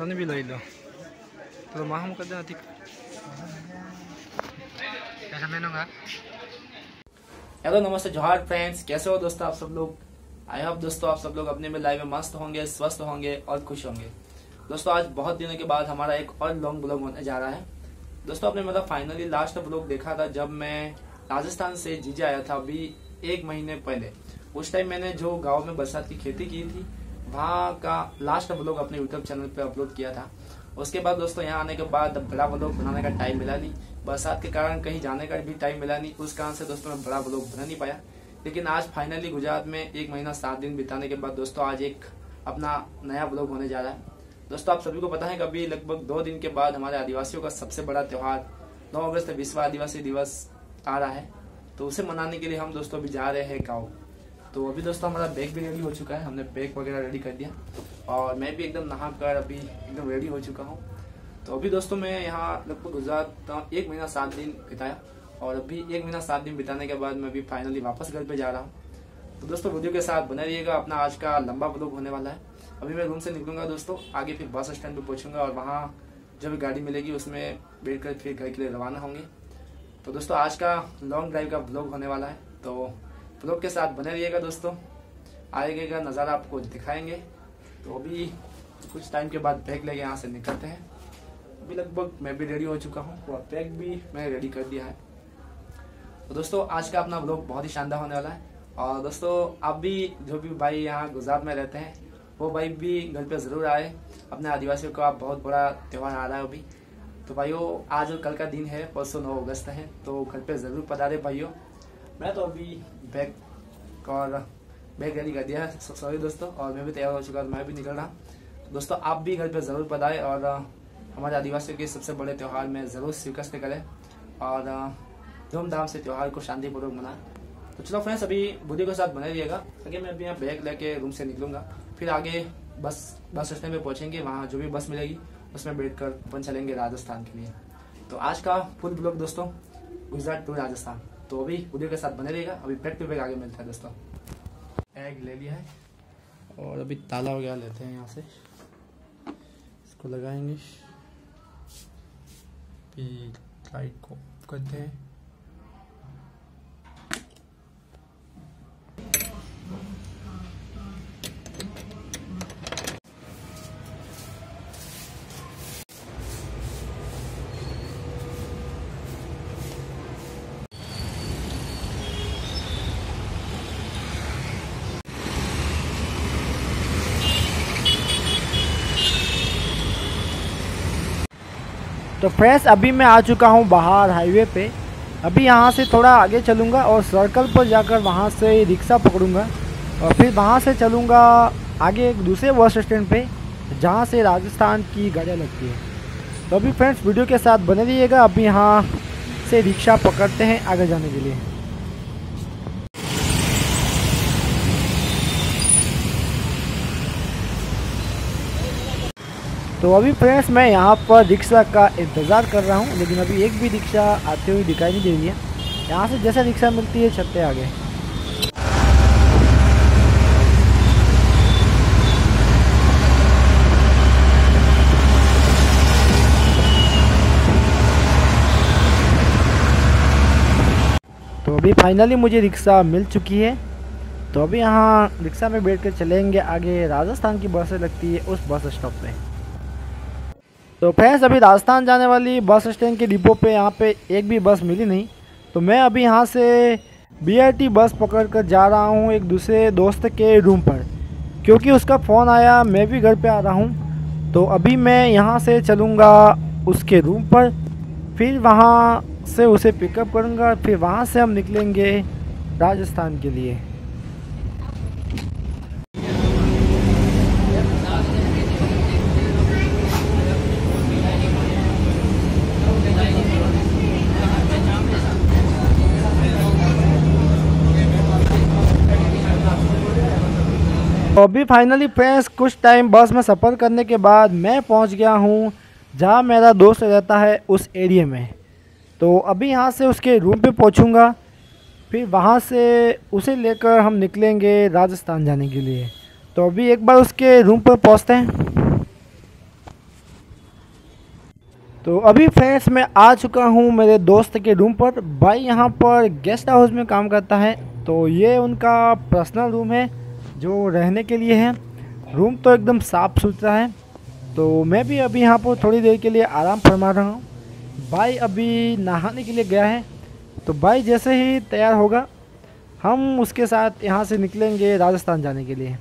लो। तो माह कर देना, ठीक। कैसा मैनूँगा हेलो, नमस्ते, जोहार फ्रेंड्स। कैसे हो दोस्तों आप सब लोग? आई होप दोस्तों आप सब लोग अपने में लाइफ में मस्त होंगे, स्वस्थ होंगे और खुश होंगे। दोस्तों, आज बहुत दिनों के बाद हमारा एक और लॉन्ग ब्लॉग होने जा रहा है। दोस्तों, आपने मतलब फाइनली लास्ट ब्लॉग देखा था जब मैं राजस्थान से जीजे आया था अभी एक महीने पहले। उस टाइम मैंने जो गाँव में बरसात की खेती की थी वहाँ का लास्ट ब्लॉग अपने यूट्यूब चैनल पे अपलोड किया था। उसके बाद दोस्तों यहाँ आने के बाद बड़ा ब्लॉग बनाने का टाइम मिला नहीं। बरसात के कारण कहीं जाने का भी टाइम मिला नहीं। उस कारण से दोस्तों मैं बड़ा ब्लॉग बना नहीं पाया। लेकिन आज फाइनली गुजरात में एक महीना सात दिन बिताने के बाद दोस्तों आज एक अपना नया ब्लॉग होने जा रहा है। दोस्तों आप सभी को पता है कि अभी लगभग दो दिन के बाद हमारे आदिवासियों का सबसे बड़ा त्योहार 9 अगस्त विश्व आदिवासी दिवस आ रहा है। तो उसे मनाने के लिए हम दोस्तों अभी जा रहे हैं गाँव। तो अभी दोस्तों हमारा बैग भी रेडी हो चुका है। हमने बैग वगैरह रेडी कर दिया। और मैं भी एकदम नहा कर अभी एकदम रेडी हो चुका हूँ। तो अभी दोस्तों मैं यहाँ लगभग गुजरात एक महीना सात दिन बिताया। और अभी एक महीना सात दिन बिताने के बाद मैं अभी फाइनली वापस घर पे जा रहा हूँ। तो दोस्तों वीडियो के साथ बने रहिएगा अपना आज का लंबा ब्लॉग होने वाला है। अभी मैं रूम से निकलूँगा दोस्तों, आगे फिर बस स्टैंड पे पहुंचूँगा और वहाँ जब गाड़ी मिलेगी उसमें बैठ कर फिर घर के लिए रवाना होंगे। तो दोस्तों आज का लॉन्ग ड्राइव का ब्लॉग होने वाला है। तो ब्लॉग के साथ बने रहिएगा दोस्तों। आगे का नज़ारा आपको दिखाएँगे। तो अभी कुछ टाइम के बाद बैग लेके यहाँ से निकलते हैं। अभी लगभग मैं भी रेडी हो चुका हूँ। और बैग भी मैं रेडी कर दिया है। तो दोस्तों, आज का अपना ब्लॉग बहुत ही शानदार होने वाला है। और दोस्तों, आप भी जो भी भाई यहाँ गुजरात में रहते हैं, वो भाई भी घर पे ज़रूर आए। अपने आदिवासियों का बहुत बड़ा त्यौहार आ रहा है अभी। तो भाइयों, आज और कल का दिन है, परसों नौ अगस्त है तो घर पे ज़रूर पधारे भाइयों। मैं तो अभी बैग और बैग रेडी कर दिया है। सॉरी दोस्तों, और मैं भी तैयार हो चुका मैं भी निकल रहा दोस्तों, आप भी घर पर ज़रूर पधारें और हमारे आदिवासियों के सबसे बड़े त्यौहार में ज़रूर स्वीकृत करें और धूमधाम से त्यौहार को शांतिपूर्वक मनाएँ। तो चलो फ्रेंड्स अभी वीडियो के साथ बने रहिएगा। आगे मैं अभी यहाँ बैग लेके रूम से निकलूँगा। फिर आगे बस बस स्टैंड पे पहुँचेंगे, वहाँ जो भी बस मिलेगी, उसमें बैठ कर अपन चलेंगे राजस्थान के लिए। तो आज का फुल ब्लॉग दोस्तों, गुजरात टू राजस्थान। तो अभी वीडियो के साथ बने रहेगा अभी बैग टू बैग आगे मिलता है दोस्तों। एग ले लिया है। और अभी ताला वगैरह लेते हैं यहाँ से। इसको लगाएँगे। लाइट को करते हैं। तो फ्रेंड्स, अभी मैं आ चुका हूँ बाहर हाईवे पे। अभी यहाँ से थोड़ा आगे चलूँगा और सर्कल पर जाकर वहाँ से रिक्शा पकड़ूँगा और फिर वहाँ से चलूँगा आगे एक दूसरे बस स्टैंड पर जहाँ से राजस्थान की गाड़ियाँ लगती है। तो अभी फ्रेंड्स, वीडियो के साथ बने रहिएगा। अभी यहाँ से रिक्शा पकड़ते हैं आगे जाने के लिए। तो अभी फ्रेंड्स, मैं यहाँ पर रिक्शा का इंतज़ार कर रहा हूँ, लेकिन अभी एक भी रिक्शा आते हुए दिखाई नहीं दे रही है। यहाँ से जैसा रिक्शा मिलती है छत्ते आगे। तो अभी फाइनली मुझे रिक्शा मिल चुकी है। तो अभी यहाँ रिक्शा में बैठ कर चलेंगे आगे, राजस्थान की बसें लगती है उस बस स्टॉप पे। तो फ्रेंड्स, अभी राजस्थान जाने वाली बस स्टैंड के डिपो पे यहाँ पे एक भी बस मिली नहीं। तो मैं अभी यहाँ से बी बस पकड़ कर जा रहा हूँ एक दूसरे दोस्त के रूम पर। क्योंकि उसका फ़ोन आया, मैं भी घर पे आ रहा हूँ। तो अभी मैं यहाँ से चलूँगा उसके रूम पर। फिर वहाँ से उसे पिकअप करूँगा, फिर वहाँ से हम निकलेंगे राजस्थान के लिए। तो अभी फाइनली फ्रेंड्स कुछ टाइम बस में सफ़र करने के बाद मैं पहुँच गया हूँ, जहाँ मेरा दोस्त रहता है उस एरिया में। तो अभी यहाँ से उसके रूम पे पहुंचूँगा, फिर वहाँ से उसे लेकर हम निकलेंगे राजस्थान जाने के लिए। तो अभी एक बार उसके रूम पर पहुँचते हैं। तो अभी फ्रेंड्स मैं आ चुका हूँ मेरे दोस्त के रूम पर। भाई यहाँ पर गेस्ट हाउस में काम करता है तो ये उनका पर्सनल रूम है। जो रहने के लिए है रूम तो एकदम साफ़ सुथरा है। तो मैं भी अभी यहाँ पर थोड़ी देर के लिए आराम फरमा रहा हूँ। भाई अभी नहाने के लिए गया है तो भाई जैसे ही तैयार होगा हम उसके साथ यहाँ से निकलेंगे राजस्थान जाने के लिए।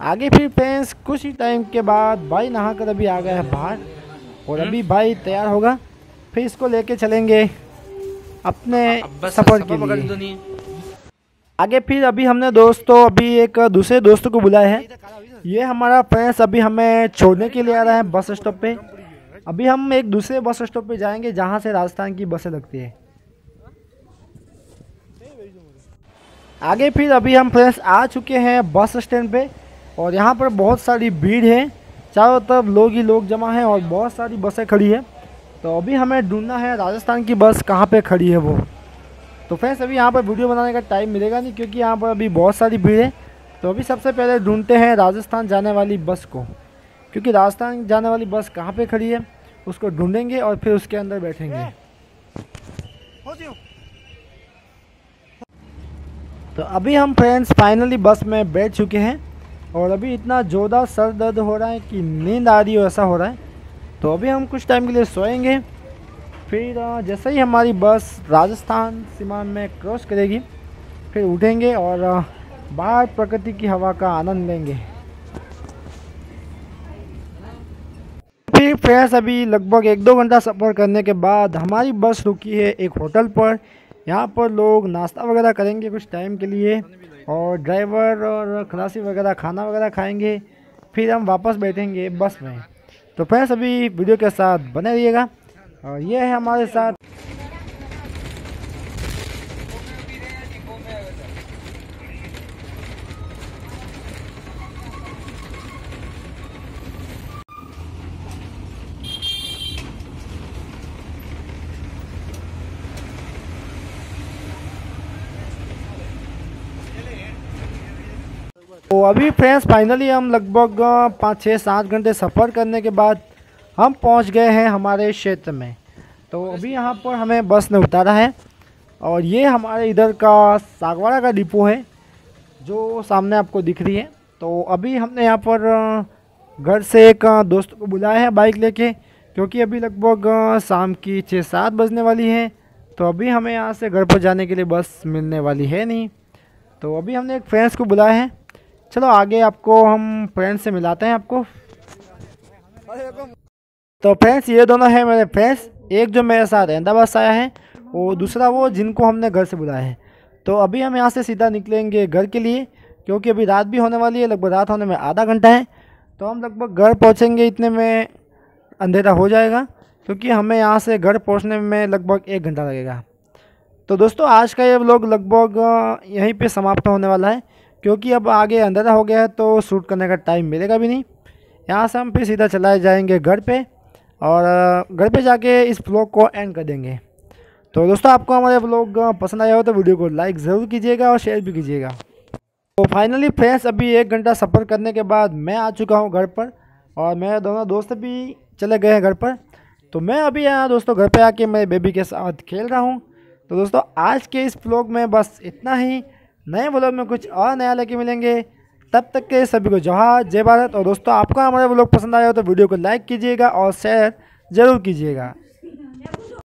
आगे फिर फ्रेंड्स कुछ ही टाइम के बाद भाई नहा कर अभी आ गया है बाहर और अभी भाई तैयार होगा फिर इसको लेके चलेंगे अपने सफ़र के लिए। आगे फिर अभी हमने दोस्तों, अभी एक दूसरे दोस्त को बुलाया है। ये हमारा फ्रेंड्स अभी हमें छोड़ने के लिए आ रहा है बस स्टॉप पे। अभी हम एक दूसरे बस स्टॉप पे जाएँगे, जहाँ से राजस्थान की बसें लगती है। आगे फिर अभी हम फ्रेंड्स आ चुके हैं बस स्टैंड पे, और यहाँ पर बहुत सारी भीड़ है। चारों तरफ़ लोग ही लोग जमा हैं, और बहुत सारी बसें खड़ी है। तो अभी हमें ढूंढना है राजस्थान की बस कहाँ पे खड़ी है वो। तो फ्रेंड्स अभी यहाँ पर वीडियो बनाने का टाइम मिलेगा नहीं क्योंकि यहाँ पर अभी बहुत सारी भीड़ है। तो अभी सबसे पहले ढूंढते हैं राजस्थान जाने वाली बस को। क्योंकि राजस्थान जाने वाली बस कहाँ पे खड़ी है उसको ढूंढेंगे और फिर उसके अंदर बैठेंगे। तो अभी हम फ्रेंड्स फाइनली बस में बैठ चुके हैं और अभी इतना ज़ोरदार सर दर्द हो रहा है कि नींद आ रही हो ऐसा हो रहा है। तो अभी हम कुछ टाइम के लिए सोएँगे। फिर जैसे ही हमारी बस राजस्थान सीमान में क्रॉस करेगी, फिर उठेंगे और बाहर प्रकृति की हवा का आनंद लेंगे। फिर फ्रेंड्स, अभी लगभग एक दो घंटा सफ़र करने के बाद हमारी बस रुकी है एक होटल पर। यहाँ पर लोग नाश्ता वगैरह करेंगे कुछ टाइम के लिए और ड्राइवर और खलासी वगैरह खाना वगैरह खाएँगे, फिर हम वापस बैठेंगे बस में। तो फ्रेंड्स, अभी वीडियो के साथ बने रहिएगा। और ये है हमारे साथ। तो अभी फ्रेंड्स फाइनली हम लगभग पाँच छः सात घंटे सफ़र करने के बाद हम पहुँच गए हैं हमारे क्षेत्र में। तो अभी यहाँ पर हमें बस ने उतारा है और ये हमारे इधर का सागवाड़ा का डिपो है जो सामने आपको दिख रही है। तो अभी हमने यहाँ पर घर से एक दोस्त को बुलाया है बाइक लेके क्योंकि अभी लगभग शाम की छः सात बजने वाली है। तो अभी हमें यहाँ से घर पर जाने के लिए बस मिलने वाली है नहीं। तो अभी हमने एक फ्रेंड्स को बुलाया है। चलो आगे आपको हम फ्रेंड्स से मिलाते हैं आपको। तो फ्रेंड्स, ये दोनों हैं मेरे फ्रेंड्स। एक जो मेरे साथ अहमदाबाद से आया है और दूसरा वो जिनको हमने घर से बुलाया है। तो अभी हम यहाँ से सीधा निकलेंगे घर के लिए, क्योंकि अभी रात भी होने वाली है, लगभग रात होने में आधा घंटा है। तो हम लगभग घर पहुँचेंगे, इतने में अंधेरा हो जाएगा, क्योंकि हमें यहाँ से घर पहुँचने में लगभग एक घंटा लगेगा। तो दोस्तों, आज का ये लोग लगभग यहीं पे समाप्त होने वाला है, क्योंकि अब आगे अंधेरा हो गया है तो शूट करने का टाइम मिलेगा भी नहीं। यहाँ से हम फिर सीधा चलाए जाएँगे घर पे। और घर पे जाके इस ब्लॉग को एंड कर देंगे। तो दोस्तों, आपको हमारे ब्लॉग पसंद आया हो तो वीडियो को लाइक ज़रूर कीजिएगा और शेयर भी कीजिएगा। तो फाइनली फ्रेंड्स अभी एक घंटा सफ़र करने के बाद मैं आ चुका हूँ घर पर और मेरे दोनों दोस्त भी चले गए हैं घर पर। तो मैं अभी यहाँ दोस्तों घर पे आके मेरे बेबी के साथ खेल रहा हूँ। तो दोस्तों, आज के इस ब्लॉग में बस इतना ही। नए ब्लॉग में कुछ और नया लेके मिलेंगे। तब तक के सभी को जवाहर जय भारत। और दोस्तों, आपको हमारा ब्लॉग पसंद आया हो तो वीडियो को लाइक कीजिएगा और शेयर ज़रूर कीजिएगा।